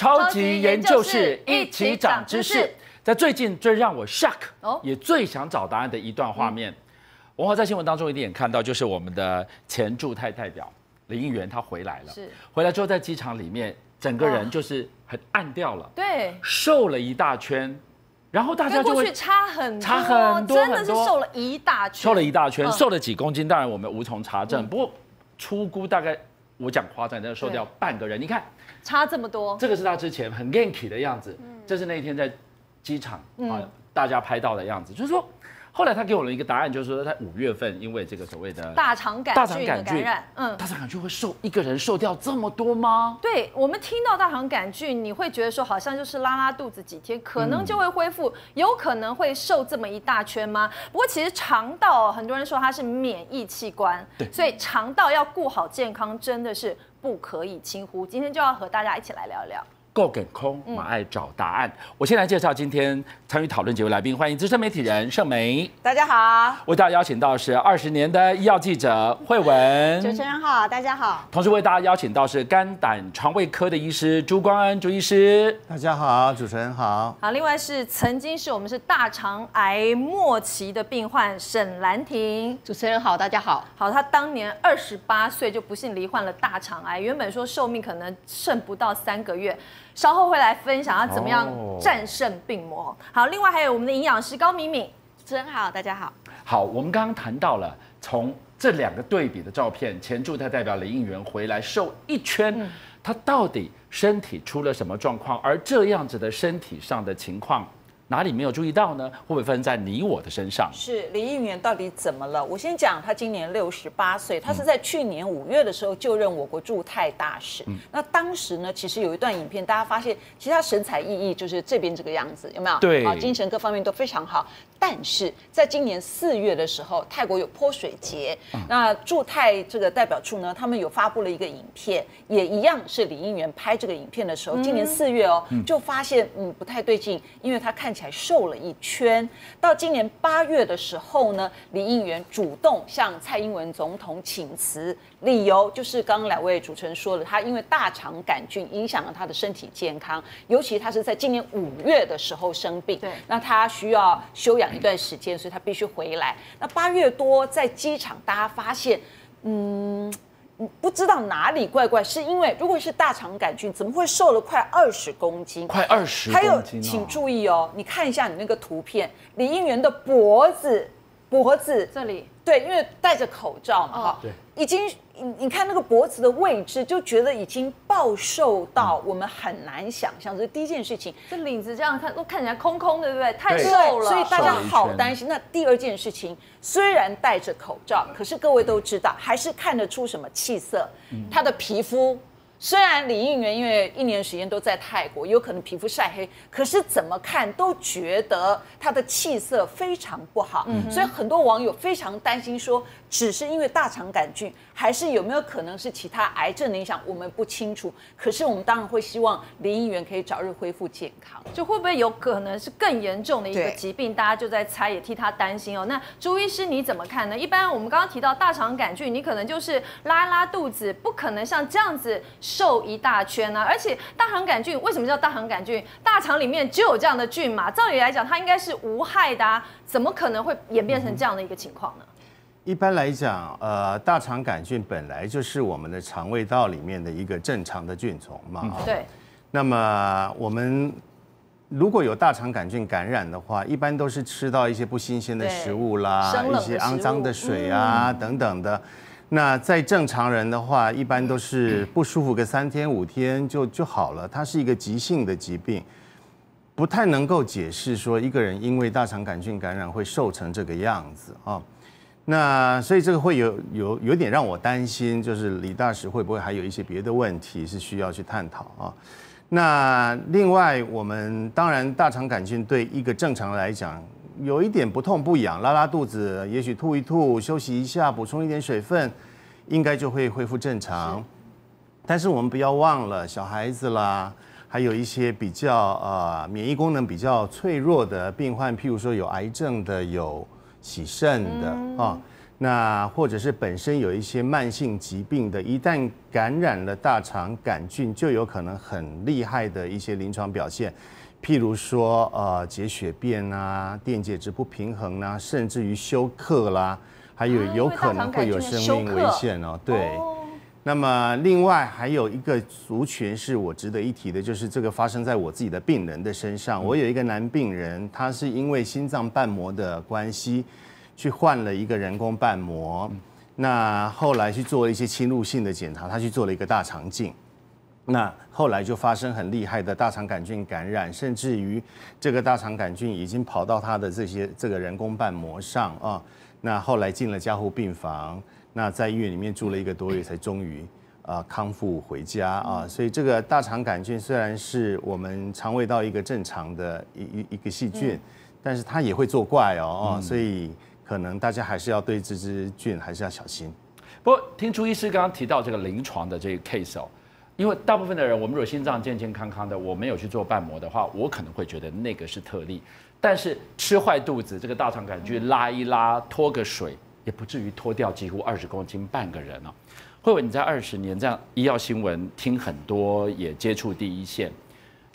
超级研究室一起长知识。在最近最让我 shock，也最想找答案的一段画面，文华在新闻当中一定也看到，就是我们的前驻泰代表林议员他回来了，是。回来之后在机场里面，整个人就是很暗掉了，对，瘦了一大圈，然后大家就会差很差很多，真的是瘦了一大圈，瘦了一大圈，瘦了几公斤，当然我们无从查证，不过粗估大概我讲夸张，但是瘦掉半个人，你看差这么多，这个是他之前很 ganky 的样子，这是那一天在。机场啊，大家拍到的样子，就是说，后来他给我了一个答案，就是说，在五月份，因为这个所谓的大肠杆菌的感染，嗯，大肠杆菌会瘦一个人瘦掉这么多吗？对，我们听到大肠杆菌，你会觉得说，好像就是拉拉肚子几天，可能就会恢复，有可能会瘦这么一大圈吗？不过其实肠道，很多人说它是免疫器官，对，所以肠道要顾好健康，真的是不可以轻忽。今天就要和大家一起来聊聊。够梗空，马爱找答案。我先来介绍今天参与讨论节目来宾，欢迎资深媒体人盛梅。大家好。为大家邀请到是二十年的医药记者慧文。主持人好，大家好。同时为大家邀请到是肝胆肠胃科的医师朱光恩朱医师。大家好，主持人好。好，另外是曾经是我们是大肠癌末期的病患沈兰婷。主持人好，大家好。好，他当年二十八岁就不幸罹患了大肠癌，原本说寿命可能剩不到三个月。稍后会来分享要怎么样战胜病魔。好，另外还有我们的营养师高敏敏，主持人好，大家好。好，我们刚刚谈到了从这两个对比的照片，前驻泰代表林应元回来瘦一圈，他到底身体出了什么状况？而这样子的身体上的情况。哪里没有注意到呢？会不会发生在你我的身上？是李议员到底怎么了？我先讲，他今年六十八岁，他是在去年五月的时候就任我国驻泰大使。那当时呢，其实有一段影片，大家发现其实他神采奕奕，就是这边这个样子，有没有？对，啊，精神各方面都非常好。但是在今年四月的时候，泰国有泼水节，那驻泰这个代表处呢，他们有发布了一个影片，也一样是李应元拍这个影片的时候，今年四月哦，就发现嗯不太对劲，因为他看起来瘦了一圈。到今年八月的时候呢，李应元主动向蔡英文总统请辞，理由就是刚刚两位主持人说了，他因为大肠杆菌影响了他的身体健康，尤其他是在今年五月的时候生病，对，那他需要休养一段时间，所以他必须回来。那八月多在机场，大家发现，嗯。不知道哪里怪怪，是因为如果是大肠杆菌，怎么会瘦了快二十公斤？快二十还有，请注意哦，你看一下你那个图片，李应元的脖子，脖子这里。对，因为戴着口罩嘛，哈，对，已经你你看那个脖子的位置，就觉得已经暴瘦到我们很难想象。这是第一件事情，这领子这样看都看起来空空的，对不对？太瘦了，所以大家好担心。那第二件事情，虽然戴着口罩，可是各位都知道，还是看得出什么气色，他的皮肤。虽然李应元因为一年时间都在泰国，有可能皮肤晒黑，可是怎么看都觉得他的气色非常不好，所以很多网友非常担心说，只是因为大肠杆菌，还是有没有可能是其他癌症的影响，我们不清楚。可是我们当然会希望林议员可以早日恢复健康。就会不会有可能是更严重的一个疾病？大家就在猜，也替他担心哦。那朱医师你怎么看呢？一般我们刚刚提到大肠杆菌，你可能就是拉拉肚子，不可能像这样子。瘦一大圈呢，而且大肠杆菌为什么叫大肠杆菌？大肠里面就有这样的菌嘛？照理来讲，它应该是无害的啊，怎么可能会演变成这样的一个情况呢？一般来讲，呃，大肠杆菌本来就是我们的肠胃道里面的一个正常的菌虫嘛。对。那么我们如果有大肠杆菌感染的话，一般都是吃到一些不新鲜的食物啦，一些肮脏的水啊等等的。那在正常人的话，一般都是不舒服个三天五天就就好了。它是一个急性的疾病，不太能够解释说一个人因为大肠杆菌感染会瘦成这个样子啊。那所以这个会有有有点让我担心，就是李大使会不会还有一些别的问题是需要去探讨啊？那另外，我们当然大肠杆菌对一个正常来讲。有一点不痛不痒，拉拉肚子，也许吐一吐，休息一下，补充一点水分，应该就会恢复正常。但是我们不要忘了，小孩子啦，还有一些比较呃免疫功能比较脆弱的病患，譬如说有癌症的，有洗肾的啊。那或者是本身有一些慢性疾病的，一旦感染了大肠杆菌，就有可能很厉害的一些临床表现，譬如说呃结血便啊、电解质不平衡啊，甚至于休克啦，还有有可能会有生命危险哦。对。那么另外还有一个族群是我值得一提的，就是这个发生在我自己的病人的身上。我有一个男病人，他是因为心脏瓣膜的关系。去换了一个人工瓣膜，那后来去做了一些侵入性的检查，他去做了一个大肠镜，那后来就发生很厉害的大肠杆菌感染，甚至于这个大肠杆菌已经跑到他的这些这个人工瓣膜上啊，那后来进了加护病房，那在医院里面住了一个多月，才终于啊康复回家啊，所以这个大肠杆菌虽然是我们肠胃道一个正常的一一一个细菌，但是它也会作怪哦，所以。可能大家还是要对这支菌还是要小心。不过听朱医师刚刚提到这个临床的这个 case 哦，因为大部分的人，我们如果心脏健健康康的，我没有去做瓣膜的话，我可能会觉得那个是特例。但是吃坏肚子，这个大肠杆菌拉一拉，脱个水，也不至于脱掉几乎二十公斤半个人哦。慧文，你在二十年这样医药新闻听很多，也接触第一线，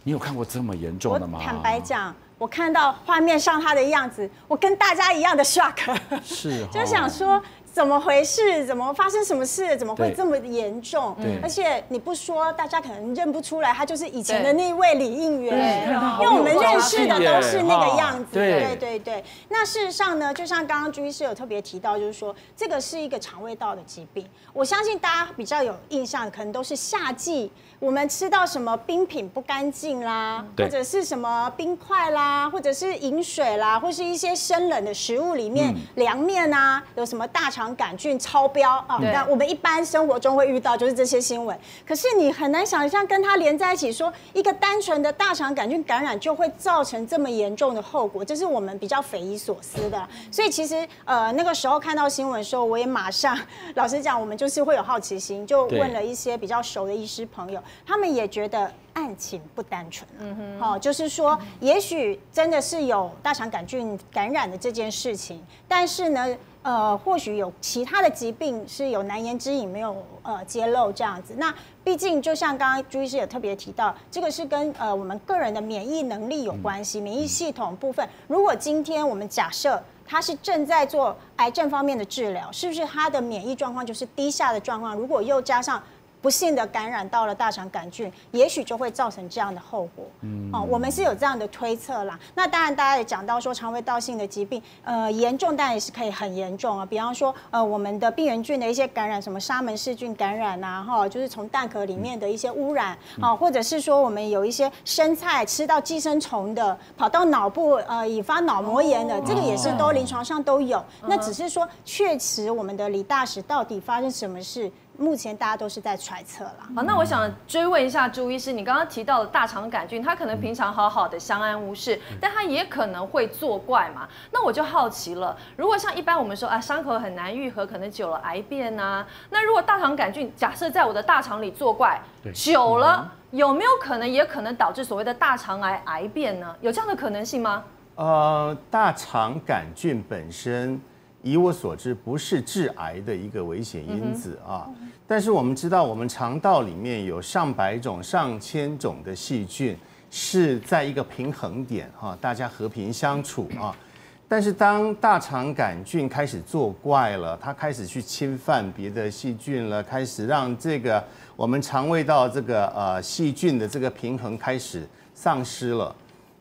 你有看过这么严重的吗？坦白讲。我看到画面上他的样子，我跟大家一样的 shock，是，就想说。怎么回事？怎么发生什么事？怎么会这么严重？对，而且你不说，大家可能认不出来，他就是以前的那位李应元，因为我们认识的都是那个样子。对对对。那事实上呢，就像刚刚朱医师有特别提到，就是说这个是一个肠胃道的疾病。我相信大家比较有印象，可能都是夏季我们吃到什么冰品不干净啦，或者是什么冰块啦，或者是饮水啦，或是一些生冷的食物里面凉面啊，有什么大肠。杆菌超标啊！那我们一般生活中会遇到就是这些新闻，可是你很难想象跟它连在一起，说一个单纯的大肠杆菌感染就会造成这么严重的后果，这是我们比较匪夷所思的。所以其实呃那个时候看到新闻的时候，我也马上老实讲，我们就是会有好奇心，就问了一些比较熟的医师朋友，他们也觉得案情不单纯。嗯哼，好，就是说也许真的是有大肠杆菌感染的这件事情，但是呢。呃，或许有其他的疾病是有难言之隐没有呃揭露这样子。那毕竟就像刚刚朱医师也特别提到，这个是跟呃我们个人的免疫能力有关系，免疫系统部分。如果今天我们假设他是正在做癌症方面的治疗，是不是他的免疫状况就是低下的状况？如果又加上不幸的感染到了大肠杆菌，也许就会造成这样的后果。嗯，哦，我们是有这样的推测啦。那当然，大家也讲到说，肠胃道性的疾病，呃，严重当然也是可以很严重啊。比方说，呃，我们的病原菌的一些感染，什么沙门氏菌感染呐，哈，就是从蛋壳里面的一些污染，啊，或者是说我们有一些生菜吃到寄生虫的，跑到脑部，呃，引发脑膜炎的，这个也是都临床上都有。那只是说，确实我们的李大使到底发生什么事？目前大家都是在揣测了。好，那我想追问一下朱医师，你刚刚提到的大肠杆菌，它可能平常好好的相安无事，但它也可能会作怪嘛？那我就好奇了，如果像一般我们说啊，伤口很难愈合，可能久了癌变啊，那如果大肠杆菌假设在我的大肠里作怪，久了有没有可能也可能导致所谓的大肠癌癌变呢？有这样的可能性吗？呃，大肠杆菌本身。以我所知，不是致癌的一个危险因子啊。但是我们知道，我们肠道里面有上百种、上千种的细菌，是在一个平衡点哈，大家和平相处啊。但是当大肠杆菌开始作怪了，它开始去侵犯别的细菌了，开始让这个我们肠胃道这个呃细菌的这个平衡开始丧失了。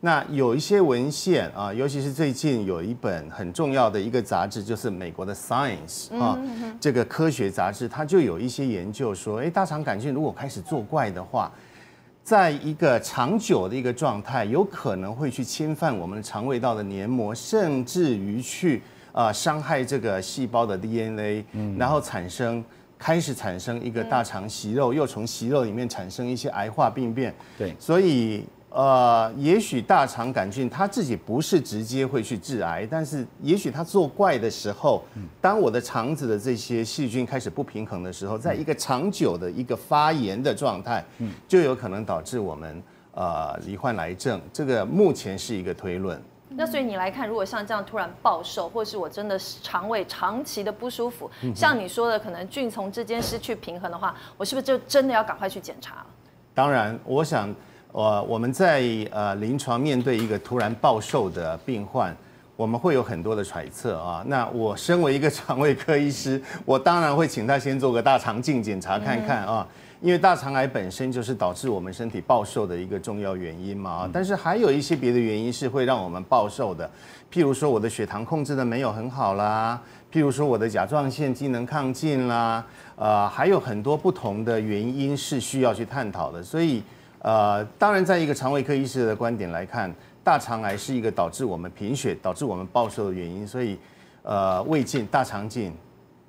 那有一些文献啊，尤其是最近有一本很重要的一个杂志，就是美国的 Science 啊，这个科学杂志，它就有一些研究说，哎，大肠杆菌如果开始作怪的话，在一个长久的一个状态，有可能会去侵犯我们的肠胃道的黏膜，甚至于去啊伤害这个细胞的 DNA，然后产生开始产生一个大肠息肉，又从息肉里面产生一些癌化病变。对，所以。呃，也许大肠杆菌它自己不是直接会去致癌，但是也许它作怪的时候，当我的肠子的这些细菌开始不平衡的时候，在一个长久的一个发炎的状态，就有可能导致我们呃罹患癌症。这个目前是一个推论。那所以你来看，如果像这样突然暴瘦，或是我真的肠胃长期的不舒服，像你说的，可能菌丛之间失去平衡的话，我是不是就真的要赶快去检查？当然，我想，呃，我们在呃临床面对一个突然暴瘦的病患，我们会有很多的揣测啊。那我身为一个肠胃科医师，我当然会请他先做个大肠镜检查看看啊。因为大肠癌本身就是导致我们身体暴瘦的一个重要原因嘛啊，但是还有一些别的原因是会让我们暴瘦的，譬如说我的血糖控制的没有很好啦，譬如说我的甲状腺机能亢进啦，呃，还有很多不同的原因是需要去探讨的。所以，呃，当然，在一个肠胃科医师的观点来看，大肠癌是一个导致我们贫血、导致我们暴瘦的原因，所以，呃，胃镜、大肠镜。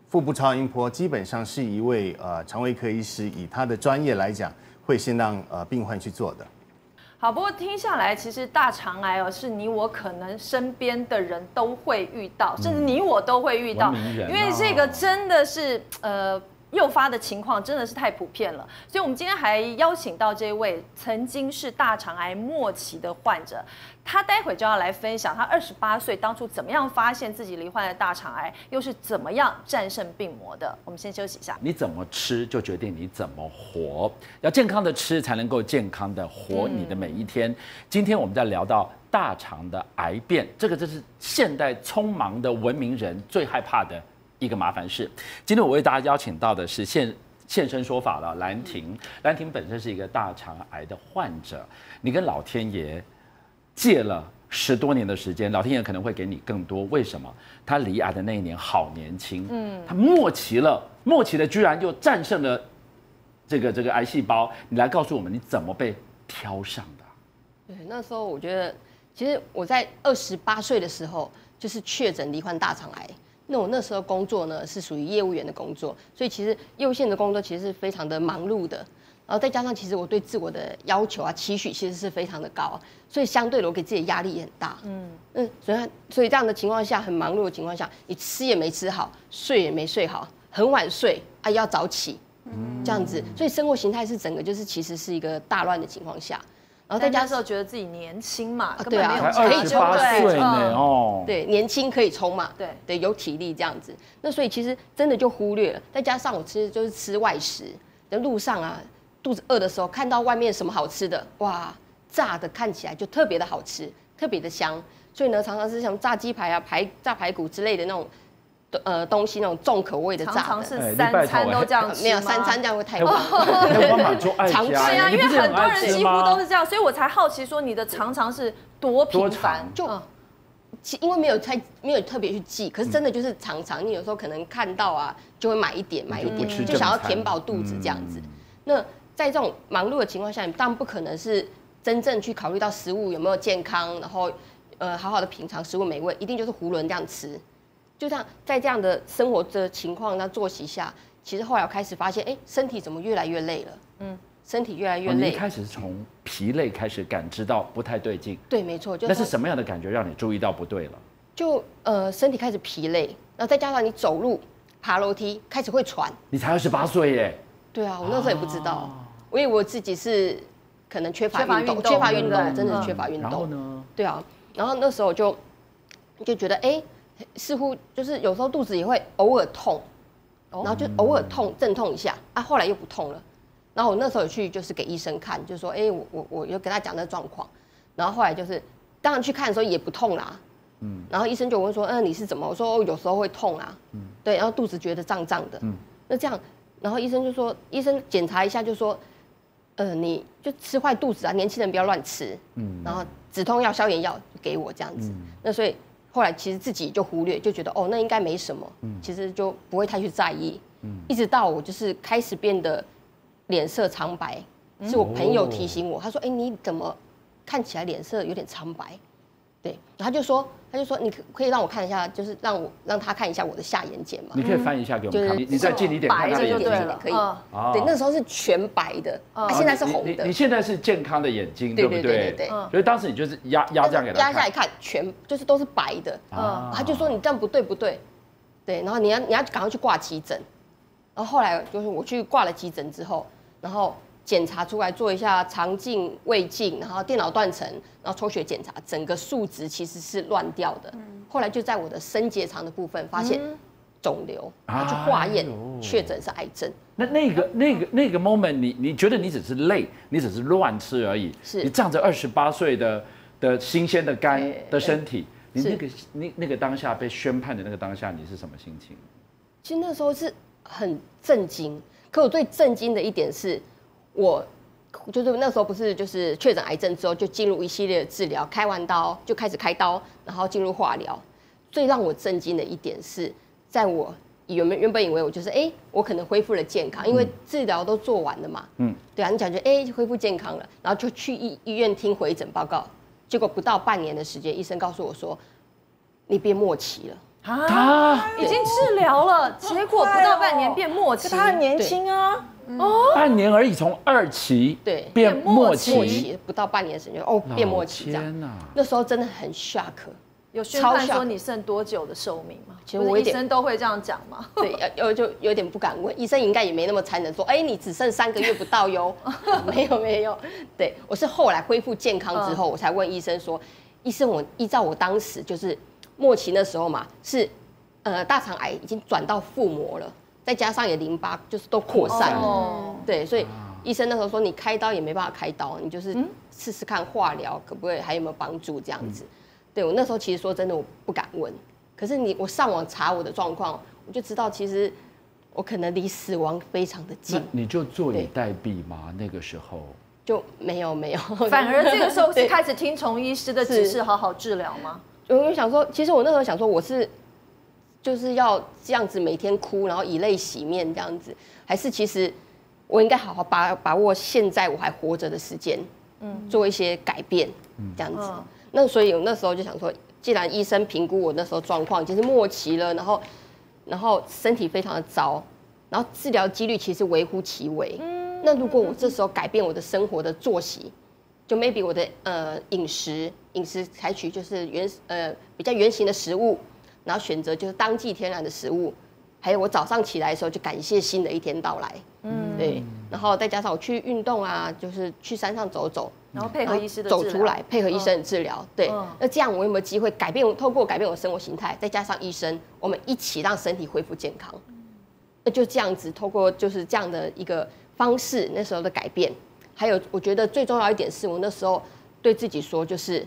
腹部超音波基本上是一位呃肠胃科医师以他的专业来讲，会先让呃病患去做的。好，不过听下来，其实大肠癌哦，是你我可能身边的人都会遇到，甚至你我都会遇到，因为这个真的是呃。诱发的情况真的是太普遍了，所以我们今天还邀请到这位曾经是大肠癌末期的患者，他待会就要来分享他二十八岁当初怎么样发现自己罹患了大肠癌，又是怎么样战胜病魔的。我们先休息一下。你怎么吃就决定你怎么活，要健康的吃才能够健康的活你的每一天。今天我们在聊到大肠的癌变，这个就是现代匆忙的文明人最害怕的。一个麻烦事，今天我为大家邀请到的是现现身说法了兰亭。兰亭本身是一个大肠癌的患者，你跟老天爷借了十多年的时间，老天爷可能会给你更多。为什么？他离癌的那一年好年轻，嗯，他末期了，末期的居然又战胜了这个这个癌细胞。你来告诉我们，你怎么被挑上的？对，那时候我觉得，其实我在二十八岁的时候就是确诊罹患大肠癌。那我那时候工作呢是属于业务员的工作，所以其实业务线的工作其实是非常的忙碌的，然后再加上其实我对自我的要求啊期许其实是非常的高，所以相对的我给自己压力也很大。嗯嗯，所以所以这样的情况下很忙碌的情况下，你吃也没吃好，睡也没睡好，很晚睡啊要早起，这样子，所以生活形态是整个就是其实是一个大乱的情况下。然后再加上觉得自己年轻嘛，根本没有可以冲对哦，对，年轻可以冲嘛，对对，有体力这样子。那所以其实真的就忽略了。再加上我吃就是吃外食，在路上啊，肚子饿的时候看到外面什么好吃的，哇，炸的看起来就特别的好吃，特别的香。所以呢，常常是像炸鸡排啊、排炸排骨之类的那种。呃，东西那种重口味的炸的，常常是三餐都这样吃没有三餐这样会太多。常吃啊，因为很多人几乎都是这样，所以我才好奇说你的常常是多频繁？就，因为没有太没有特别去记，可是真的就是常常，你有时候可能看到啊，就会买一点买一点，就想要填饱肚子这样子。那在这种忙碌的情况下，你当然不可能是真正去考虑到食物有没有健康，然后呃好好的品尝食物美味，一定就是囫囵这样吃。就像在这样的生活的情况、那作息下，其实后来我开始发现，哎，身体怎么越来越累了？嗯，身体越来越累。一开始是从疲累开始感知到不太对劲。对，没错。那是什么样的感觉让你注意到不对了？就呃，身体开始疲累，然后再加上你走路、爬楼梯开始会喘。你才二十八岁耶？对啊，我那时候也不知道，我以为我自己是可能缺乏运动，缺乏运动，真的是缺乏运动。然后呢？对啊，然后那时候就就觉得，哎。似乎就是有时候肚子也会偶尔痛，然后就偶尔痛阵痛一下啊，后来又不痛了。然后我那时候有去就是给医生看，就说哎，我我我就跟他讲那状况。然后后来就是当然去看的时候也不痛啦，嗯。然后医生就问说，嗯，你是怎么？我说哦，有时候会痛啊，嗯，对。然后肚子觉得胀胀的，嗯。那这样，然后医生就说，医生检查一下就说，呃，你就吃坏肚子啊，年轻人不要乱吃，嗯。然后止痛药、消炎药给我这样子，那所以。后来其实自己就忽略，就觉得哦，那应该没什么，嗯其实就不会太去在意。嗯一直到我就是开始变得脸色苍白，是我朋友提醒我，他说：“哎，你怎么看起来脸色有点苍白？”对，他就说，他就说，你可可以让我看一下，就是让我让他看一下我的下眼睑嘛。你可以翻一下给我们看，你再近一点看他的眼睛，可以。对，那时候是全白的，他现在是红的。你现在是健康的眼睛，对不对？对对对。所以当时你就是压压这样给他压下来看，全就是都是白的。啊。他就说你这样不对不对，对，然后你要你要赶快去挂急诊。然后后来就是我去挂了急诊之后，然后检查出来做一下肠镜、胃镜，然后电脑断层，然后抽血检查，整个数值其实是乱掉的。后来就在我的升结肠的部分发现肿瘤，去化验确诊是癌症。那那个那个那个 moment，你你觉得你只是累，你只是乱吃而已。是你仗着二十八岁的的新鲜的肝的身体，你那个那那个当下被宣判的那个当下，你是什么心情？其实那时候是很震惊，可我最震惊的一点是，我就是那时候不是就是确诊癌症之后就进入一系列的治疗，开完刀就开始开刀，然后进入化疗。最让我震惊的一点是，在我。原本原本以为我就是哎，我可能恢复了健康，因为治疗都做完了嘛。嗯，对啊，你感觉哎恢复健康了，然后就去医医院听回诊报告，结果不到半年的时间，医生告诉我说你变末期了。啊，已经治疗了，结果不到半年变末期，他很年轻啊，哦，半年而已，从二期对变末期，不到半年时间哦变末期，天哪，那时候真的很 shock。有宣判说你剩多久的寿命吗？其实我医生都会这样讲吗？对，有就有点不敢问。医生应该也没那么残忍，说哎，你只剩三个月不到哟。没有没有，对我是后来恢复健康之后，我才问医生说，医生我依照我当时就是末期的时候嘛，是呃大肠癌已经转到腹膜了，再加上也淋巴就是都扩散了。对，所以医生那时候说你开刀也没办法开刀，你就是试试看化疗可不可以还有没有帮助这样子。对我那时候其实说真的我不敢问，可是你我上网查我的状况，我就知道其实我可能离死亡非常的近。你就坐以待毙吗？那个时候就没有没有，反而 这个时候是开始听从医师的指示，好好治疗吗？我就想说，其实我那时候想说，我是就是要这样子每天哭，然后以泪洗面这样子，还是其实我应该好好把把握现在我还活着的时间，嗯，做一些改变，这样子。那所以我那时候就想说，既然医生评估我那时候状况已经是末期了，然后，然后身体非常的糟，然后治疗几率其实微乎其微。嗯。那如果我这时候改变我的生活的作息，就 maybe 我的呃饮食饮食采取就是原呃比较原形的食物，然后选择就是当季天然的食物，还有我早上起来的时候就感谢新的一天到来。嗯。对。然后再加上我去运动啊，就是去山上走走。然后配合医师的走出来，配合医生的治疗，对。那这样我有没有机会改变？透过改变我生活形态，再加上医生，我们一起让身体恢复健康。那就这样子，透过就是这样的一个方式，那时候的改变。还有，我觉得最重要一点是我那时候对自己说，就是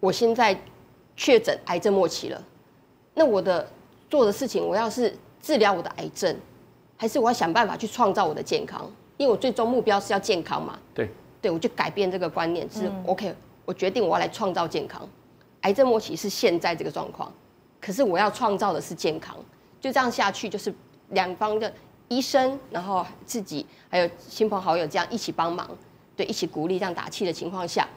我现在确诊癌症末期了。那我的做的事情，我要是治疗我的癌症，还是我要想办法去创造我的健康？因为我最终目标是要健康嘛。对。对，我就改变这个观念，是 OK。我决定我要来创造健康。癌症末期是现在这个状况，可是我要创造的是健康。就这样下去，就是两方的医生，然后自己还有亲朋好友这样一起帮忙，对，一起鼓励，这样打气的情况下，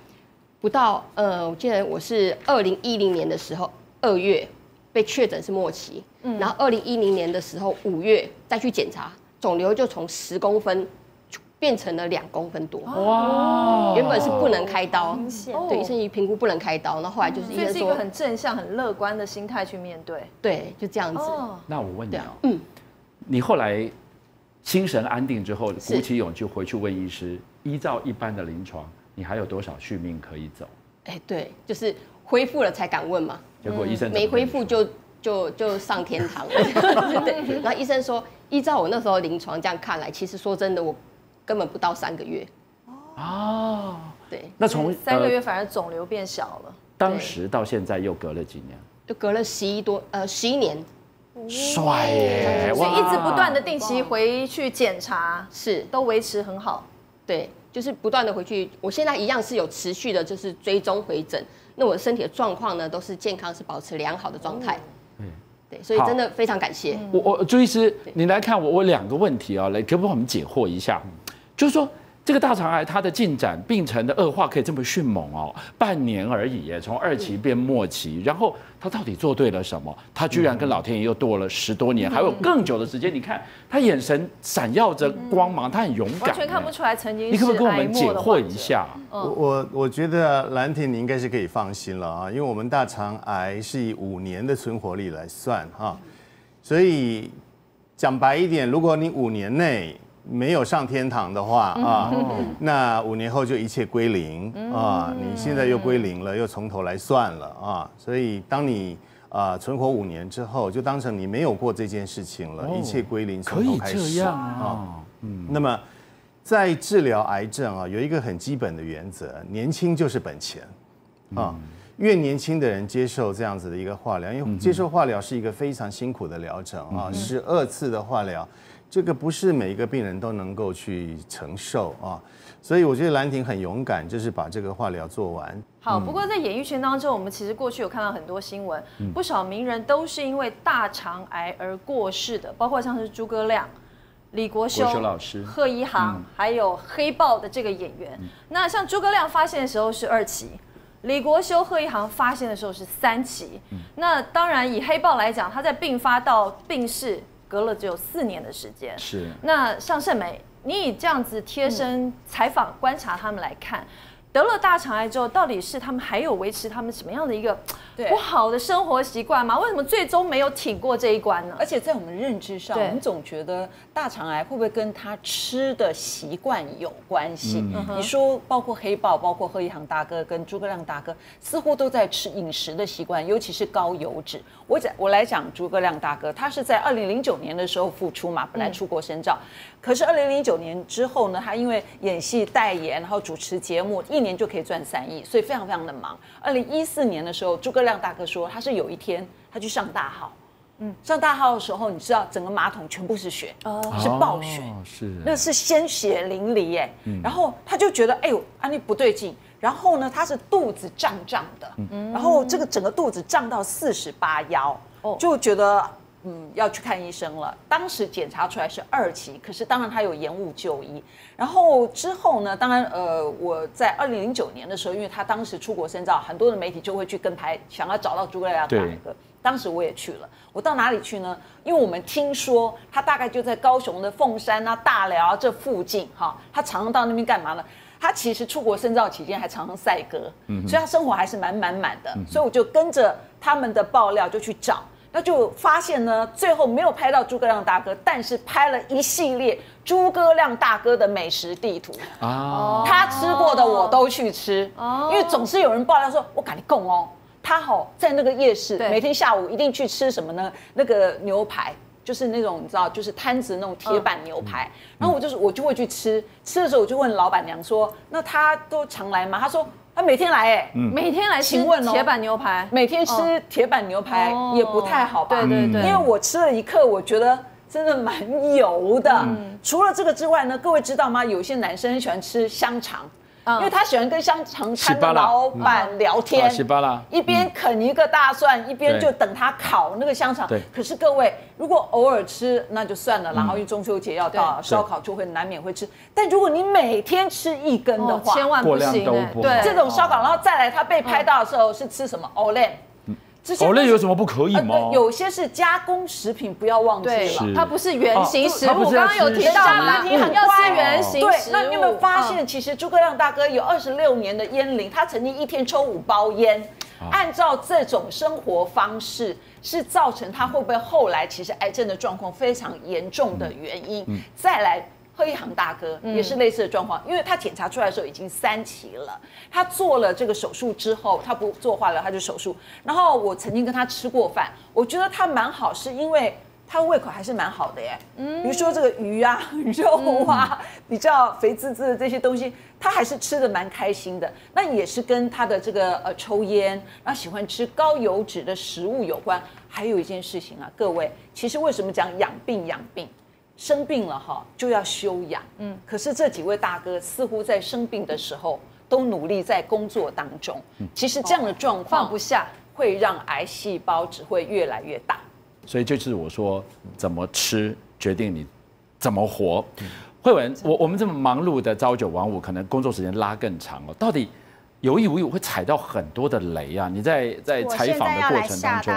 不到呃，我记得我是二零一零年的时候二月被确诊是末期，嗯，然后二零一零年的时候五月再去检查，肿瘤就从十公分。变成了两公分多哇！原本是不能开刀，对医生一评估不能开刀，那后来就是医生说，是一个很正向、很乐观的心态去面对，对，就这样子。那我问你哦，嗯，你后来心神安定之后，鼓起勇气回去问医师，依照一般的临床，你还有多少续命可以走？哎，对，就是恢复了才敢问嘛。结果医生没恢复就就就上天堂了。对，然后医生说，依照我那时候临床这样看来，其实说真的我。根本不到三个月哦，对，那从三个月反而肿瘤变小了。当时到现在又隔了几年？就隔了十一多呃十一年，帅耶！所以一直不断的定期回去检查，是都维持很好。对，就是不断的回去。我现在一样是有持续的，就是追踪回诊。那我身体的状况呢，都是健康，是保持良好的状态。嗯，对，所以真的非常感谢。我我朱医师，你来看我，我两个问题啊，来可不可以我们解惑一下？就是说，这个大肠癌它的进展、病程的恶化可以这么迅猛哦，半年而已耶，从二期变末期，然后他到底做对了什么？他居然跟老天爷又多了十多年，还有更久的时间。你看他眼神闪耀着光芒，他很勇敢，完全看不出来曾经。你可不可以跟我们解惑一下？我我我觉得兰婷你应该是可以放心了啊，因为我们大肠癌是以五年的存活率来算哈，所以讲白一点，如果你五年内。没有上天堂的话啊，那五年后就一切归零啊！你现在又归零了，又从头来算了啊！所以当你啊存活五年之后，就当成你没有过这件事情了，一切归零，从头开始。可以这样啊！嗯，那么在治疗癌症啊，有一个很基本的原则：年轻就是本钱啊！越年轻的人接受这样子的一个化疗，因为接受化疗是一个非常辛苦的疗程啊，十二次的化疗。这个不是每一个病人都能够去承受啊，所以我觉得兰亭很勇敢，就是把这个化疗做完。好，不过在演艺圈当中，我们其实过去有看到很多新闻，不少名人都是因为大肠癌而过世的，包括像是诸葛亮、李国修老师、贺一航，还有黑豹的这个演员。那像诸葛亮发现的时候是二期，李国修、贺一航发现的时候是三期。那当然以黑豹来讲，他在病发到病逝。隔了只有四年的时间，是那像盛美，你以这样子贴身采访观察他们来看。得了大肠癌之后，到底是他们还有维持他们什么样的一个不好的生活习惯吗？为什么最终没有挺过这一关呢？而且在我们认知上，我们总觉得大肠癌会不会跟他吃的习惯有关系？你说，包括黑豹，包括贺一航大哥跟诸葛亮大哥，似乎都在吃饮食的习惯，尤其是高油脂。我讲，我来讲诸葛亮大哥，他是在二零零九年的时候复出嘛，本来出国深造，可是二零零九年之后呢，他因为演戏代言，然后主持节目一。年就可以赚三亿，所以非常非常的忙。二零一四年的时候，诸葛亮大哥说，他是有一天他去上大号，嗯，上大号的时候，你知道整个马桶全部是血，是暴血，是。那是鲜血淋漓哎，然后他就觉得哎呦，安利不对劲，然后呢，他是肚子胀胀的，然后这个整个肚子胀到四十八腰，就觉得。嗯，要去看医生了。当时检查出来是二期，可是当然他有延误就医。然后之后呢，当然呃，我在二零零九年的时候，因为他当时出国深造，很多的媒体就会去跟拍，想要找到诸葛亮大哥。当时我也去了。我到哪里去呢？因为我们听说他大概就在高雄的凤山啊、大寮这附近哈。他常常到那边干嘛呢？他其实出国深造期间还常常赛歌，所以他生活还是蛮满满的。所以我就跟着他们的爆料就去找。那就发现呢，最后没有拍到诸葛亮大哥，但是拍了一系列诸葛亮大哥的美食地图啊，他吃过的我都去吃，因为总是有人爆料说，我赶紧供哦，他好在那个夜市，每天下午一定去吃什么呢？那个牛排，就是那种你知道，就是摊子那种铁板牛排，然后我就是我就会去吃，吃的时候我就问老板娘说，那他都常来吗？他说。他每天来哎，每天来请问铁板牛排，每天吃铁板牛排也不太好吧？对对对，因为我吃了一克，我觉得真的蛮油的。除了这个之外呢，各位知道吗？有些男生很喜欢吃香肠。因为他喜欢跟香肠摊的老板聊天，一边啃一个大蒜，一边就等他烤那个香肠。可是各位，如果偶尔吃那就算了，然后因为中秋节要到，烧烤就会难免会吃。但如果你每天吃一根的话，千万不行。对，这种烧烤，然后再来他被拍到的时候是吃什么哦，那有什么不可以吗？有些是加工食品，不要忘记了，它不是原形食物。刚刚有提到吗？你很要吃原形对，那你有没有发现，其实诸葛亮大哥有二十六年的烟龄，他曾经一天抽五包烟。按照这种生活方式，是造成他会不会后来其实癌症的状况非常严重的原因。再来。贺一航大哥也是类似的状况，因为他检查出来的时候已经三期了。他做了这个手术之后，他不做化疗，他就手术。然后我曾经跟他吃过饭，我觉得他蛮好，是因为他胃口还是蛮好的耶。嗯，比如说这个鱼啊、肉啊，比较肥滋滋的这些东西，他还是吃的蛮开心的。那也是跟他的这个呃抽烟，然后喜欢吃高油脂的食物有关。还有一件事情啊，各位，其实为什么讲养病养病？生病了哈，就要休养。嗯，可是这几位大哥似乎在生病的时候都努力在工作当中。其实这样的状况放不下，会让癌细胞只会越来越大。所以就是我说，怎么吃决定你怎么活。慧文，我我们这么忙碌的朝九晚五，可能工作时间拉更长哦。到底有意无意会踩到很多的雷啊？你在在采访的过程当中，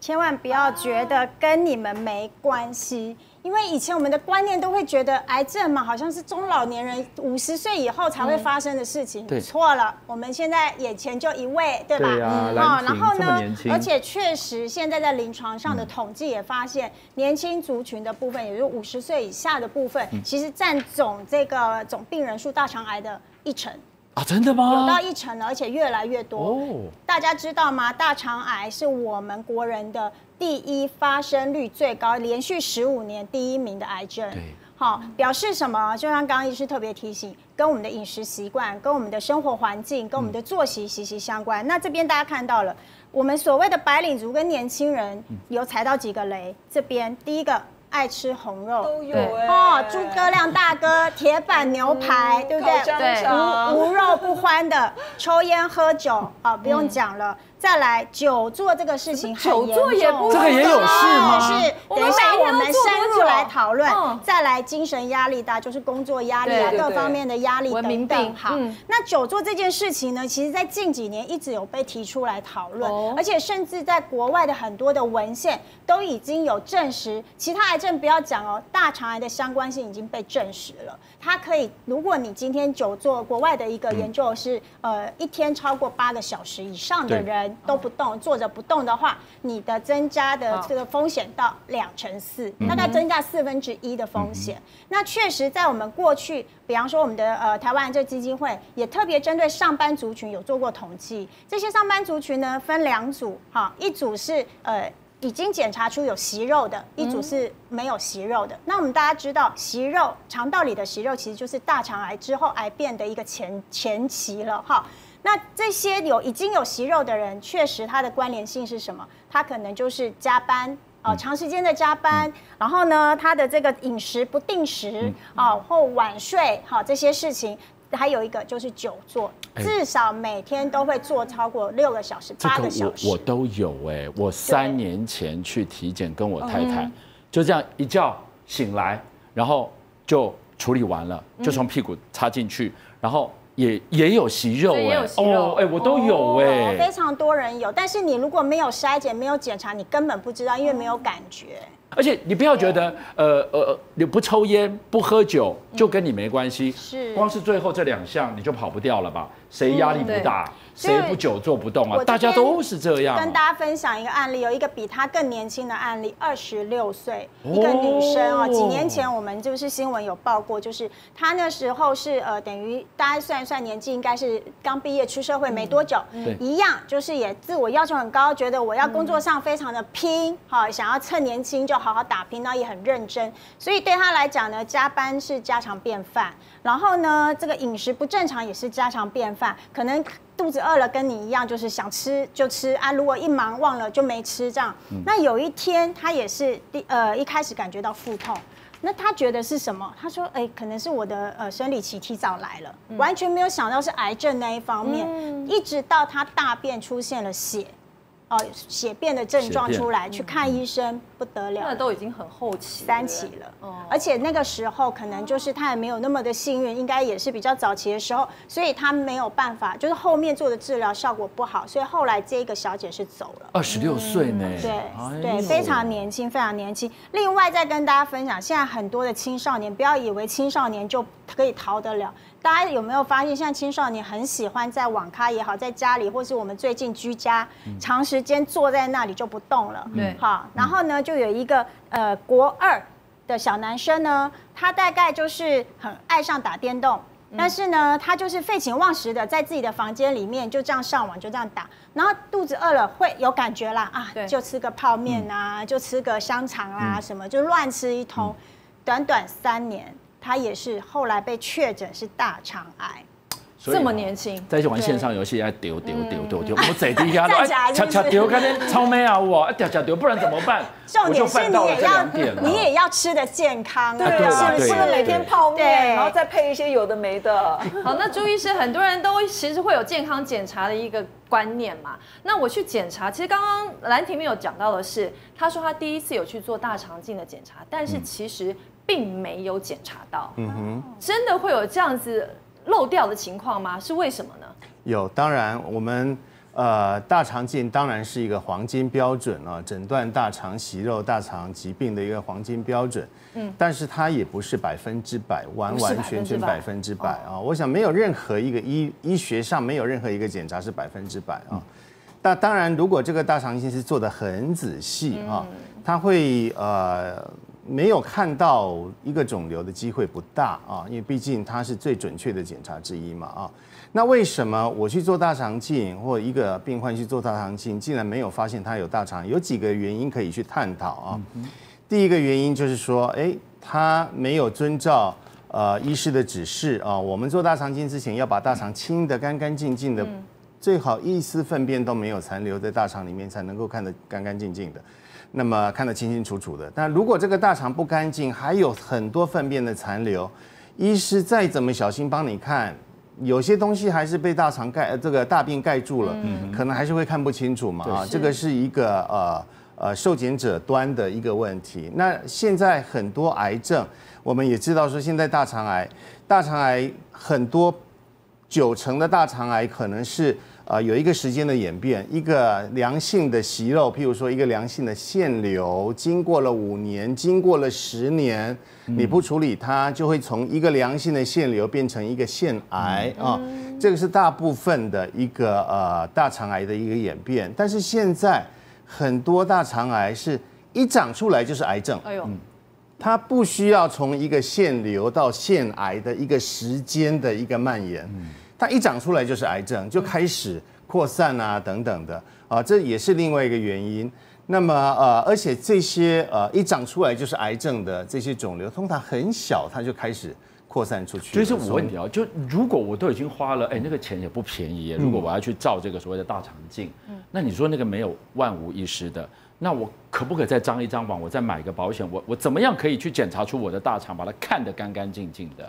千万不要觉得跟你们没关系。因为以前我们的观念都会觉得癌症嘛，好像是中老年人五十岁以后才会发生的事情。对，错了，我们现在眼前就一位，对吧？对啊，然后呢？而且确实，现在在临床上的统计也发现，年轻族群的部分，也就是五十岁以下的部分，其实占总这个总病人数大肠癌的一成。啊，真的吗？有到一成了，而且越来越多。哦，大家知道吗？大肠癌是我们国人的第一发生率最高，连续十五年第一名的癌症。对，好，表示什么？就像刚刚医师特别提醒，跟我们的饮食习惯、跟我们的生活环境、跟我们的作息息息相关。那这边大家看到了，我们所谓的白领族跟年轻人有踩到几个雷？这边第一个。爱吃红肉都有哦，诸葛亮大哥 铁板牛排，对不对？对，无无肉不欢的，抽烟喝酒啊，不用讲了。再来久坐这个事情很严重，这个也有事吗？是，等一下我们深入来讨论。再来精神压力大，就是工作压力啊，各方面的压力等等。好，那久坐这件事情呢，其实在近几年一直有被提出来讨论，而且甚至在国外的很多的文献都已经有证实，其他癌症不要讲哦，大肠癌的相关性已经被证实了。它可以，如果你今天久坐，国外的一个研究是，呃，一天超过八个小时以上的人。都不动，坐着不动的话，你的增加的这个风险到两成四，大概增加四分之一的风险。那确实，在我们过去，比方说我们的呃台湾这基金会也特别针对上班族群有做过统计。这些上班族群呢，分两组，哈，一组是呃已经检查出有息肉的，一组是没有息肉的。那我们大家知道，息肉肠道里的息肉其实就是大肠癌之后癌变的一个前前期了，哈。那这些有已经有息肉的人，确实他的关联性是什么？他可能就是加班哦，长时间的加班，然后呢，他的这个饮食不定时啊，或晚睡，好这些事情，还有一个就是久坐，至少每天都会坐超过六个小时、八个小时。我我都有哎，我三年前去体检，跟我太太就这样一觉醒来，然后就处理完了，就从屁股插进去，然后。也也有息肉哎，哦哎，我都有哎，非常多人有，但是你如果没有筛检、没有检查，你根本不知道，因为没有感觉。而且你不要觉得，呃呃，你不抽烟、不喝酒就跟你没关系，是，光是最后这两项你就跑不掉了吧？谁压力不大？谁不久坐不动啊？大家都是这样。跟大家分享一个案例，有一个比他更年轻的案例，二十六岁一个女生哦。几年前我们就是新闻有报过，就是她那时候是呃，等于大家算一算年纪，应该是刚毕业出社会没多久，一样就是也自我要求很高，觉得我要工作上非常的拼，好想要趁年轻就好好打拼，那也很认真。所以对她来讲呢，加班是家常便饭，然后呢，这个饮食不正常也是家常便饭，可能。肚子饿了，跟你一样，就是想吃就吃啊。如果一忙忘了就没吃，这样。那有一天他也是第呃一开始感觉到腹痛，那他觉得是什么？他说：哎，可能是我的呃生理期提早来了，完全没有想到是癌症那一方面。一直到他大便出现了血。哦，血便的症状出来，去看医生不得了，那都已经很后期，三期了。哦，而且那个时候可能就是他也没有那么的幸运，应该也是比较早期的时候，所以他没有办法，就是后面做的治疗效果不好，所以后来这个小姐是走了，二十六岁呢，对对，非常年轻，非常年轻。另外再跟大家分享，现在很多的青少年，不要以为青少年就可以逃得了。大家有没有发现，现在青少年很喜欢在网咖也好，在家里，或是我们最近居家，长时间坐在那里就不动了。对，好，然后呢，就有一个呃国二的小男生呢，他大概就是很爱上打电动，但是呢，他就是废寝忘食的，在自己的房间里面就这样上网，就这样打，然后肚子饿了会有感觉啦啊，就吃个泡面啊，就吃个香肠啊，什么就乱吃一通，短短三年。他也是后来被确诊是大肠癌，这么年轻，在一起玩线上游戏，爱丢丢丢丢丢，我贼低下，恰恰丢，看见超美啊，我 掉掉丢，不然怎么办？重点是你也要，你也要吃的健康，对啊，是不是？每天泡面，然后再配一些有的没的？好，那朱医师，很多人都其实会有健康检查的一个观念嘛。那我去检查，其实刚刚兰婷没有讲到的是，他说他第一次有去做大肠镜的检查，但是其实。并没有检查到，嗯哼，真的会有这样子漏掉的情况吗？是为什么呢？有，当然我们呃，大肠镜当然是一个黄金标准啊，诊断大肠息肉、大肠疾病的一个黄金标准。嗯，但是它也不是百分之百，完完全全百分之百啊。我想没有任何一个医医学上没有任何一个检查是百分之百啊。那当然，如果这个大肠镜是做的很仔细啊，它会呃没有看到一个肿瘤的机会不大啊，因为毕竟它是最准确的检查之一嘛啊。那为什么我去做大肠镜，或一个病患去做大肠镜，竟然没有发现他有大肠？有几个原因可以去探讨啊。第一个原因就是说，哎，他没有遵照呃医师的指示啊。我们做大肠镜之前要把大肠清得干干净净的，最好一丝粪便都没有残留在大肠里面，才能够看得干干净净的，那么看得清清楚楚的。但如果这个大肠不干净，还有很多粪便的残留，医师再怎么小心帮你看。有些东西还是被大肠盖，这个大便盖住了，可能还是会看不清楚嘛啊，这个是一个呃呃受检者端的一个问题。那现在很多癌症，我们也知道说，现在大肠癌，大肠癌很多九成的大肠癌可能是。啊，有一个时间的演变，一个良性的息肉，譬如说一个良性的腺瘤，经过了五年，经过了十年，你不处理它，就会从一个良性的腺瘤变成一个腺癌啊。这个是大部分的一个呃大肠癌的一个演变。但是现在很多大肠癌是一长出来就是癌症，哎呦，它不需要从一个腺瘤到腺癌的一个时间的一个蔓延。它一长出来就是癌症，就开始扩散啊等等的啊，这也是另外一个原因。那么呃，而且这些呃一长出来就是癌症的这些肿瘤，通常很小，它就开始扩散出去。所以是我问你啊，就如果我都已经花了，哎，那个钱也不便宜。如果我要去照这个所谓的大肠镜，那你说那个没有万无一失的，那我可不可以再张一张网，我再买一个保险？我我怎么样可以去检查出我的大肠，把它看得干干净净的？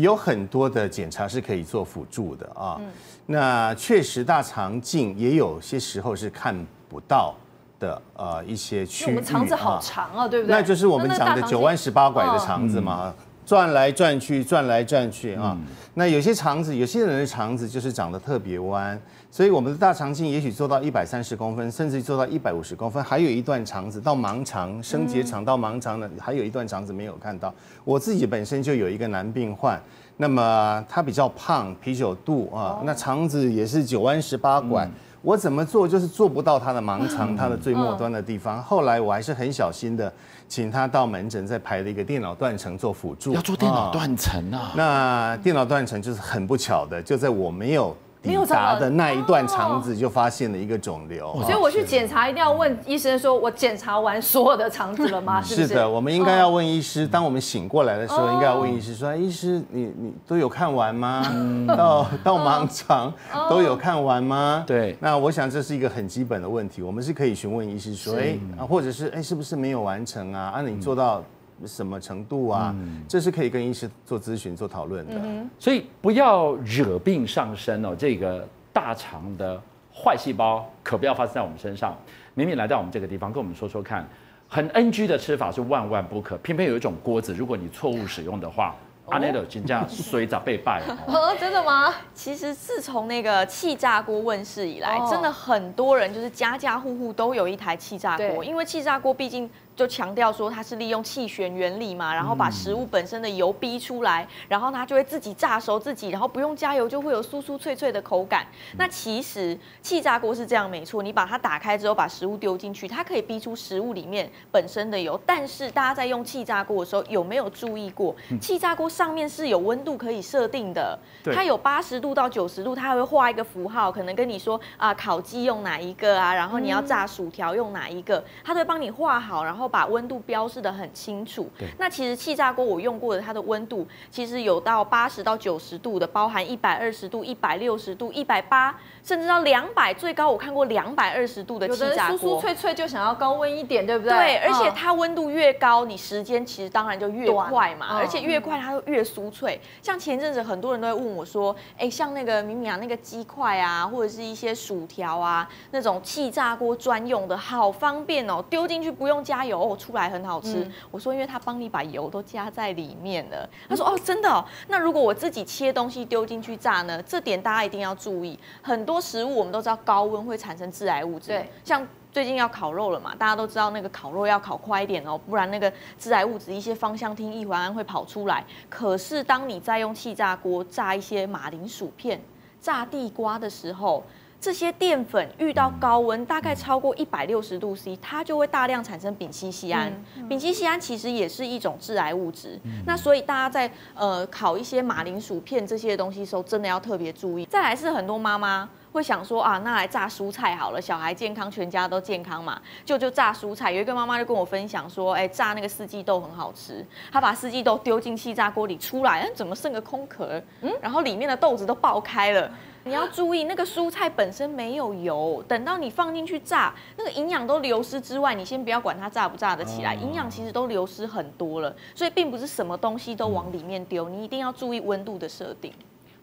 有很多的检查是可以做辅助的啊，那确实大肠镜也有些时候是看不到的呃一些区域我们肠子好长啊，对不对？那就是我们讲的九弯十八拐的肠子嘛。转来转去，转来转去啊！那有些肠子，有些人的肠子就是长得特别弯，所以我们的大肠镜也许做到一百三十公分，甚至做到一百五十公分，还有一段肠子到盲肠、升结肠到盲肠的，还有一段肠子没有看到。我自己本身就有一个男病患，那么他比较胖，啤酒肚啊，那肠子也是九弯十八拐。我怎么做就是做不到他的盲肠，他的最末端的地方。后来我还是很小心的，请他到门诊再排了一个电脑断层做辅助。要做电脑断层啊？那电脑断层就是很不巧的，就在我没有。抵达的那一段肠子就发现了一个肿瘤，所以我去检查一定要问医生说，我检查完所有的肠子了吗？是的，我们应该要问医师。当我们醒过来的时候，应该要问医师说：“医师，你你都有看完吗？到到盲肠都有看完吗？”对，那我想这是一个很基本的问题，我们是可以询问医师说：“哎，或者是哎，是不是没有完成啊？啊，你做到。”什么程度啊？这是可以跟医师做咨询、做讨论的。所以不要惹病上身哦。这个大肠的坏细胞可不要发生在我们身上。明明来到我们这个地方，跟我们说说看，很 NG 的吃法是万万不可。偏偏有一种锅子，如果你错误使用的话，阿内德金价水早被败。真的吗？其实自从那个气炸锅问世以来，真的很多人就是家家户户都有一台气炸锅，因为气炸锅毕竟。就强调说它是利用气旋原理嘛，然后把食物本身的油逼出来，然后它就会自己炸熟自己，然后不用加油就会有酥酥脆脆的口感。那其实气炸锅是这样没错，你把它打开之后把食物丢进去，它可以逼出食物里面本身的油。但是大家在用气炸锅的时候有没有注意过，气炸锅上面是有温度可以设定的，它有八十度到九十度，它还会画一个符号，可能跟你说啊烤鸡用哪一个啊，然后你要炸薯条用哪一个，它都会帮你画好，然后。把温度标示的很清楚。那其实气炸锅我用过的，它的温度其实有到八十到九十度的，包含一百二十度、一百六十度、一百八，甚至到两百，最高我看过两百二十度的气炸锅。酥酥脆脆就想要高温一点，对不对？对，而且它温度越高，你时间其实当然就越快嘛，而且越快它就越酥脆。像前阵子很多人都会问我说，哎，像那个明明啊那个鸡块啊，或者是一些薯条啊，那种气炸锅专用的，好方便哦，丢进去不用加油。油出来很好吃。我说因为他帮你把油都加在里面了。他说哦真的哦，那如果我自己切东西丢进去炸呢？这点大家一定要注意。很多食物我们都知道高温会产生致癌物质，对，像。最近要烤肉了嘛？大家都知道那个烤肉要烤快一点哦，不然那个致癌物质一些芳香烃、异环胺会跑出来。可是当你在用气炸锅炸一些马铃薯片、炸地瓜的时候，这些淀粉遇到高温，大概超过一百六十度 C，它就会大量产生丙烯酰胺。丙烯酰胺其实也是一种致癌物质。那所以大家在呃烤一些马铃薯片这些东西时候，真的要特别注意。再来是很多妈妈。会想说啊，那来炸蔬菜好了，小孩健康，全家都健康嘛，就就炸蔬菜。有一个妈妈就跟我分享说，哎，炸那个四季豆很好吃，她把四季豆丢进气炸锅里出来，哎，怎么剩个空壳？嗯，然后里面的豆子都爆开了。你要注意，那个蔬菜本身没有油，等到你放进去炸，那个营养都流失之外，你先不要管它炸不炸得起来，营养其实都流失很多了。所以并不是什么东西都往里面丢，你一定要注意温度的设定。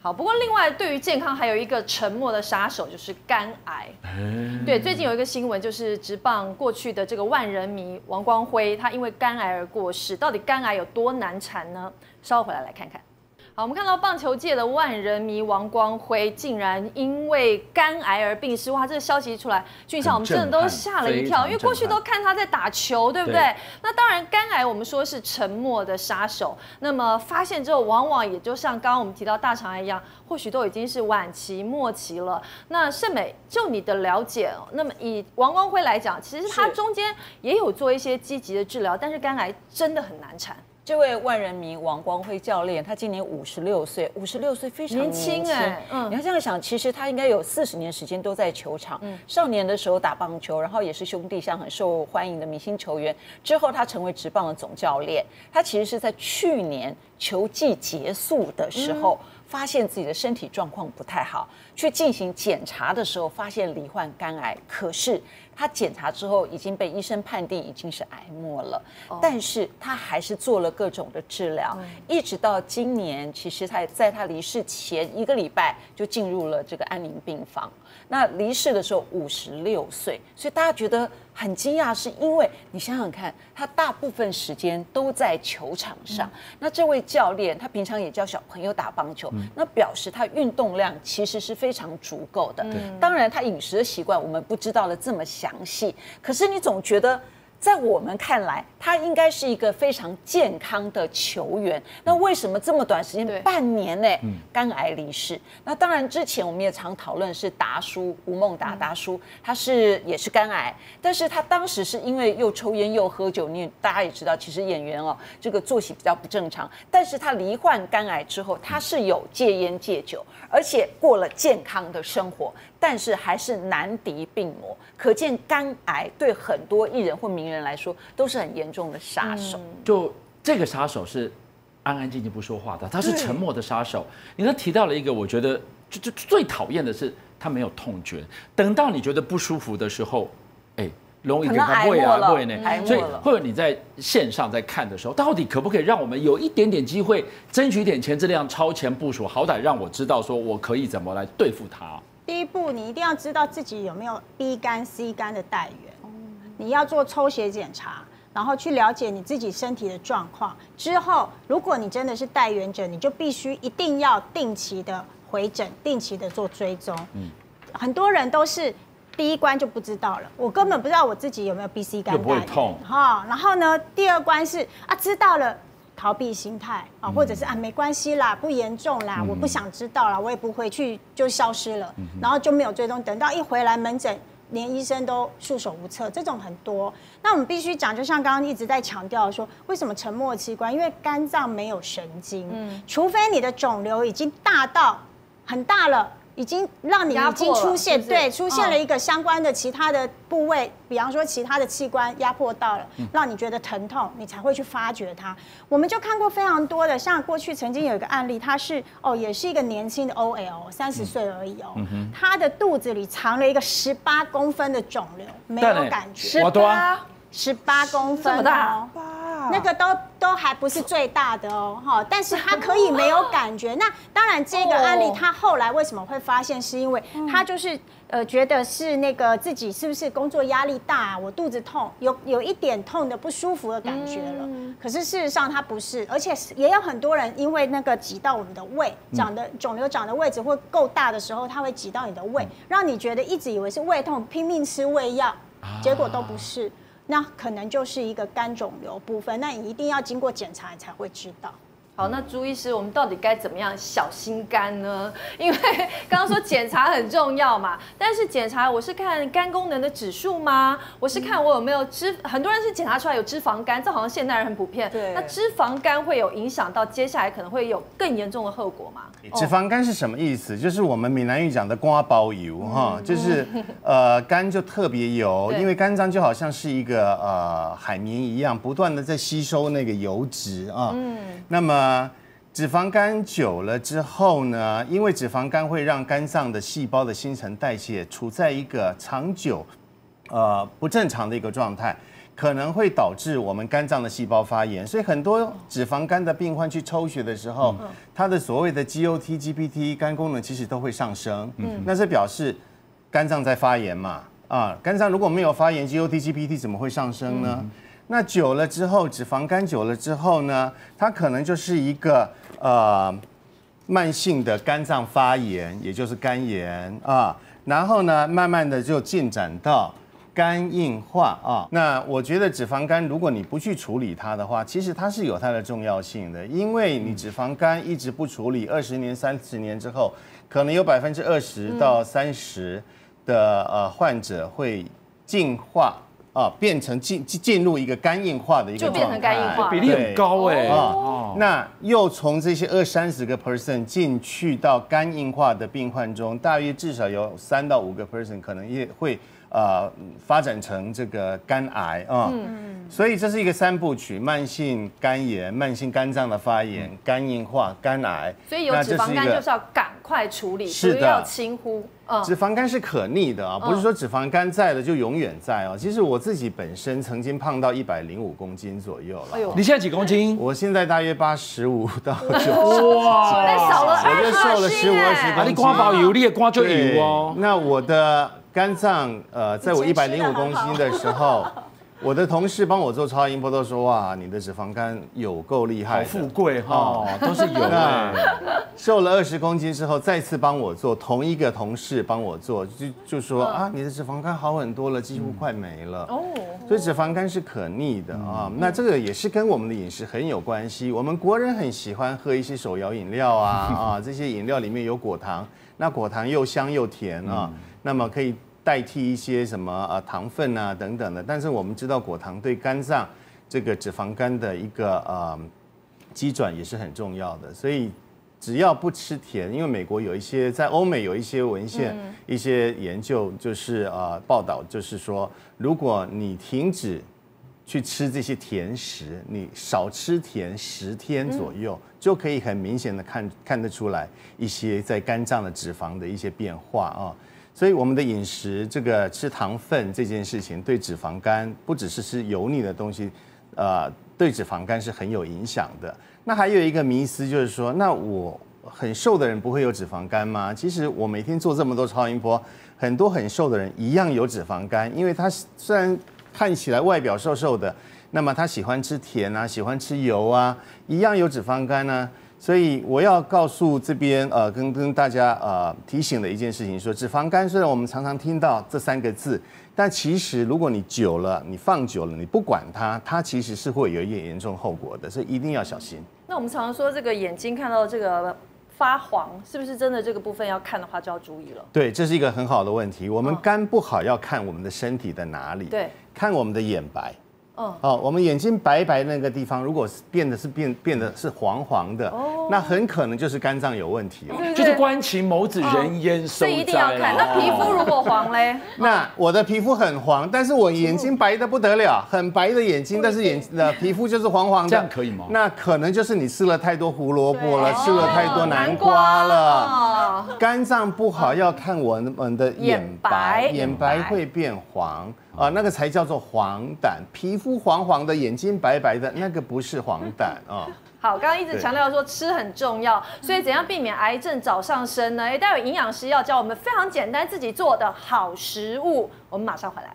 好，不过另外对于健康还有一个沉默的杀手，就是肝癌。对，最近有一个新闻，就是直棒过去的这个万人迷王光辉，他因为肝癌而过世。到底肝癌有多难缠呢？稍后回来来看看。好，我们看到棒球界的万人迷王光辉竟然因为肝癌而病逝，哇！这个消息一出来，俊孝我们真的都吓了一跳，因为过去都看他在打球，对不对？那当然，肝癌我们说是沉默的杀手，那么发现之后，往往也就像刚刚我们提到大肠癌一样，或许都已经是晚期末期了。那盛美，就你的了解，那么以王光辉来讲，其实他中间也有做一些积极的治疗，但是肝癌真的很难缠。这位万人迷王光辉教练，他今年五十六岁，五十六岁非常年轻哎。嗯，你要这样想，其实他应该有四十年时间都在球场。嗯，少年的时候打棒球，然后也是兄弟像很受欢迎的明星球员。之后他成为职棒的总教练。他其实是在去年球季结束的时候，发现自己的身体状况不太好，去进行检查的时候，发现罹患肝癌。可是。他检查之后已经被医生判定已经是癌末了，但是他还是做了各种的治疗，一直到今年，其实他在他离世前一个礼拜就进入了这个安宁病房。那离世的时候五十六岁，所以大家觉得很惊讶，是因为你想想看，他大部分时间都在球场上。那这位教练，他平常也教小朋友打棒球，那表示他运动量其实是非常足够的。当然，他饮食的习惯我们不知道的这么详细，可是你总觉得。在我们看来，他应该是一个非常健康的球员。那为什么这么短时间，半年内肝癌离世？那当然，之前我们也常讨论是达叔吴孟达达叔，他是也是肝癌，但是他当时是因为又抽烟又喝酒。你大家也知道，其实演员哦，这个作息比较不正常。但是他罹患肝癌之后，他是有戒烟戒酒，而且过了健康的生活。但是还是难敌病魔，可见肝癌对很多艺人或名人来说都是很严重的杀手。就这个杀手是安安静静不说话的，他是沉默的杀手。你刚提到了一个，我觉得就就最讨厌的是他没有痛觉，等到你觉得不舒服的时候，哎，容易给他胃啊胃呢。所以或者你在线上在看的时候，到底可不可以让我们有一点点机会，争取点钱，这样超前部署，好歹让我知道说我可以怎么来对付他。第一步，你一定要知道自己有没有 B 肝、C 肝的带源。你要做抽血检查，然后去了解你自己身体的状况。之后，如果你真的是带源者，你就必须一定要定期的回诊，定期的做追踪。嗯，很多人都是第一关就不知道了，我根本不知道我自己有没有 B、C 肝。不会痛哈。然后呢，第二关是啊，知道了。逃避心态啊，或者是啊没关系啦，不严重啦，我不想知道啦，我也不回去就消失了，然后就没有追踪，等到一回来门诊，连医生都束手无策，这种很多。那我们必须讲，就像刚刚一直在强调说，为什么沉默器官？因为肝脏没有神经，嗯，除非你的肿瘤已经大到很大了。已经让你已经出现对出现了一个相关的其他的部位，比方说其他的器官压迫到了，让你觉得疼痛，你才会去发掘它。我们就看过非常多的，像过去曾经有一个案例，他是哦，也是一个年轻的 OL，三十岁而已哦，他的肚子里藏了一个十八公分的肿瘤，没有感觉，十八十八？公分，这么大。那个都都还不是最大的哦，哈，但是他可以没有感觉。那当然，这个案例他后来为什么会发现，是因为他就是呃觉得是那个自己是不是工作压力大，我肚子痛，有有一点痛的不舒服的感觉了。可是事实上他不是，而且也有很多人因为那个挤到我们的胃，长的肿瘤长的位置会够大的时候，它会挤到你的胃，让你觉得一直以为是胃痛，拼命吃胃药，结果都不是。那可能就是一个肝肿瘤部分，那你一定要经过检查才会知道。好，那朱医师，我们到底该怎么样小心肝呢？因为刚刚说检查很重要嘛，但是检查我是看肝功能的指数吗？我是看我有没有脂，很多人是检查出来有脂肪肝，这好像现代人很普遍。对，那脂肪肝会有影响到接下来可能会有更严重的后果吗？脂肪肝是什么意思？就是我们闽南语讲的瓜包油哈，就是呃肝就特别油，因为肝脏就好像是一个呃海绵一样，不断的在吸收那个油脂啊。嗯，那么。呃，脂肪肝久了之后呢，因为脂肪肝会让肝脏的细胞的新陈代谢处在一个长久呃不正常的一个状态，可能会导致我们肝脏的细胞发炎。所以很多脂肪肝的病患去抽血的时候，他的所谓的 GOT、GPT 肝功能其实都会上升。嗯，那是表示肝脏在发炎嘛？啊，肝脏如果没有发炎，GOT、GPT 怎么会上升呢？那久了之后，脂肪肝久了之后呢，它可能就是一个呃慢性的肝脏发炎，也就是肝炎啊。然后呢，慢慢的就进展到肝硬化啊。那我觉得脂肪肝，如果你不去处理它的话，其实它是有它的重要性的，因为你脂肪肝一直不处理，二十年、三十年之后，可能有百分之二十到三十的呃患者会进化。啊，变成进进入一个肝硬化的一个就变成肝硬化，比例很高哎。哦，那又从这些二三十个 person 进去到肝硬化的病患中，大约至少有三到五个 person 可能也会呃发展成这个肝癌啊。嗯嗯。所以这是一个三部曲：慢性肝炎、慢性肝脏的发炎、肝硬化、肝癌。所以有脂肪肝就是要赶快处理，是的，要轻忽。脂肪肝是可逆的啊，不是说脂肪肝在了就永远在哦。其实我自己本身曾经胖到一百零五公斤左右了。哎呦，你现在几公斤？我现在大约八十五到九十。哇，那少了我就瘦了十五二十公斤。你刮包油，你也刮就油哦。那我的肝脏，呃，在我一百零五公斤的时候。我的同事帮我做超音波都说哇，你的脂肪肝有够厉害，好富贵哈，都是有的。瘦了二十公斤之后，再次帮我做，同一个同事帮我做，就就说啊，你的脂肪肝好很多了，几乎快没了。哦，所以脂肪肝是可逆的啊。那这个也是跟我们的饮食很有关系。我们国人很喜欢喝一些手摇饮料啊啊，这些饮料里面有果糖，那果糖又香又甜啊，那么可以。代替一些什么呃糖分啊等等的，但是我们知道果糖对肝脏这个脂肪肝的一个呃机转也是很重要的，所以只要不吃甜，因为美国有一些在欧美有一些文献一些研究就是呃报道就是说，如果你停止去吃这些甜食，你少吃甜十天左右，就可以很明显的看看得出来一些在肝脏的脂肪的一些变化啊。所以我们的饮食，这个吃糖分这件事情，对脂肪肝不只是吃油腻的东西，呃，对脂肪肝是很有影响的。那还有一个迷思就是说，那我很瘦的人不会有脂肪肝吗？其实我每天做这么多超音波，很多很瘦的人一样有脂肪肝，因为他虽然看起来外表瘦瘦的，那么他喜欢吃甜啊，喜欢吃油啊，一样有脂肪肝呢。所以我要告诉这边呃，跟跟大家呃提醒的一件事情，说脂肪肝虽然我们常常听到这三个字，但其实如果你久了，你放久了，你不管它，它其实是会有一点严重后果的，所以一定要小心。那我们常常说这个眼睛看到这个发黄，是不是真的这个部分要看的话就要注意了？对，这是一个很好的问题。我们肝不好要看我们的身体的哪里？对，看我们的眼白。哦，我们眼睛白白那个地方，如果是变得是变变得是黄黄的，那很可能就是肝脏有问题了，就是关其眸子人焉收这一定要看。那皮肤如果黄嘞？那我的皮肤很黄，但是我眼睛白的不得了，很白的眼睛，但是眼的皮肤就是黄黄的，这样可以吗？那可能就是你吃了太多胡萝卜了，吃了太多南瓜了，肝脏不好要看我们的眼白，眼白。会变黄。啊，那个才叫做黄疸，皮肤黄黄的，眼睛白白的，那个不是黄疸啊。好，刚刚一直强调说吃很重要，所以怎样避免癌症早上升呢？哎，待会营养师要教我们非常简单自己做的好食物，我们马上回来。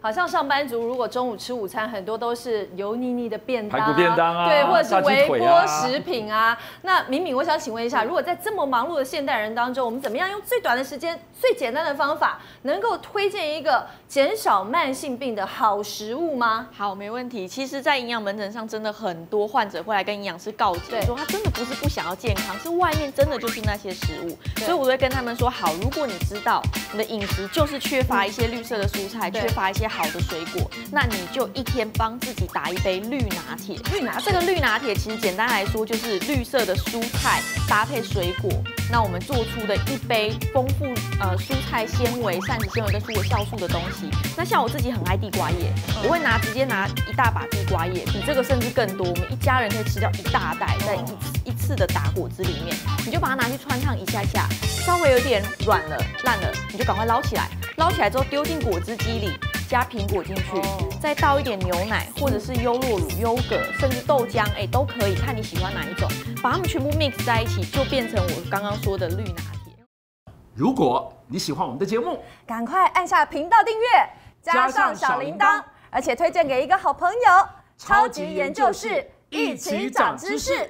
好像上班族如果中午吃午餐，很多都是油腻腻的便当，排骨便当啊，对，或者是微波食品啊。那敏敏，我想请问一下，如果在这么忙碌的现代人当中，我们怎么样用最短的时间、最简单的方法，能够推荐一个减少慢性病的好食物吗？好，没问题。其实，在营养门诊上，真的很多患者会来跟营养师告知，说他真的不是不想要健康，是外面真的就是那些食物。所以，我会跟他们说，好，如果你知道你的饮食就是缺乏一些绿色的蔬菜，缺乏一些。好的水果，那你就一天帮自己打一杯绿拿铁。绿拿这个绿拿铁其实简单来说就是绿色的蔬菜搭配水果，那我们做出的一杯丰富呃蔬菜纤维、膳食纤维跟蔬果酵素的东西。那像我自己很爱地瓜叶，我会拿直接拿一大把地瓜叶，比这个甚至更多。我们一家人可以吃掉一大袋，在一一次的打果汁里面，你就把它拿去穿烫一下下，稍微有点软了烂了，你就赶快捞起来，捞起来之后丢进果汁机里。加苹果进去，再倒一点牛奶，或者是优酪乳、优格，甚至豆浆，哎，都可以，看你喜欢哪一种，把它们全部 mix 在一起，就变成我刚刚说的绿拿铁。如果你喜欢我们的节目，赶快按下频道订阅，加上小铃铛，而且推荐给一个好朋友，超级研究室，一起长知识。